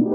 Thank